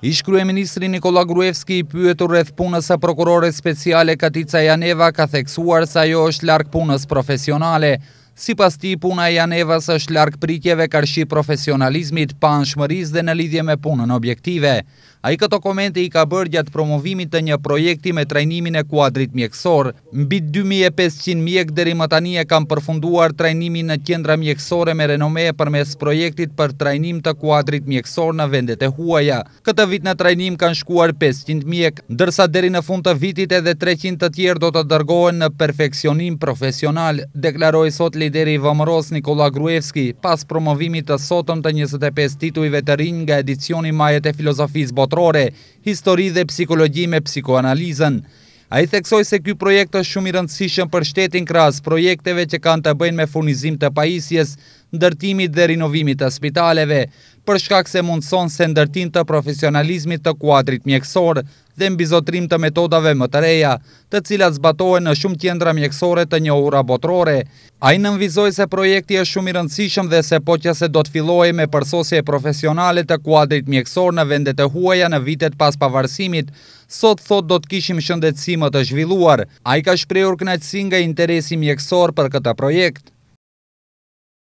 Ish-kryeministri Nikola Gruevski i pyetur rreth punës së prokurores speciale Katica Janeva ka theksuar se ajo është larg punës profesionale. Sipas tij, puna e Janevës është larg pritjeve karshi profesionalizmit, paanshmërisë dhe në lidhje me punën objektive. Ai këto komente i ka bërë gjatë promovimit të një projekti me trajnimin e kuadrit mjekësor. Mbi dy mijë e pesëqind mjekë deri më tani e kanë përfunduar trajnimin në qendra mjekësore me renome përmes projektit për trajnim të kuadrit mjekësor në vendet e huaja. Këtë vit në trajnim kanë shkuar pesëqind mjekë, ndërsa deri në fund të vitit edhe treqind të tjerë do të dërgohen në perfeksionim profesional, deklaroi sot lideri i VMRO-së Nikola Gruevski, pas promovimit të sotëm të njëzet e pesë titujve të rinj nga edicioni Majet e Filozofisë Botërore, Histori dhe Psikologji me Psikoanalizën. Ai theksoi se ky projekt është shumë i rëndësishëm për shtetin krahas projekteve që kanë të bëjnë me furnizim të pajisjes, ndërtimit dhe rinovimit të spitaleve, për shkak se mundëson sendërtim të profesionalizmit të kuadrit mjekësor dhe mbizotërim të metodave më të reja, të cilat zbatohen në shumë qendra mjekësore të njohura botërore. Ai nënvizoi se projekti është shumë i rëndësishëm dhe se po qe se do të fillohej me përsosje profesionale të kuadrit mjekësor në vendet e huaja në vitet pas pavarësimit, Sot thotë do të kishim shëndetësi më të zhvilluar. Ai ka shprehur kënaqësi nga interesi mjekësor për këtë projekt.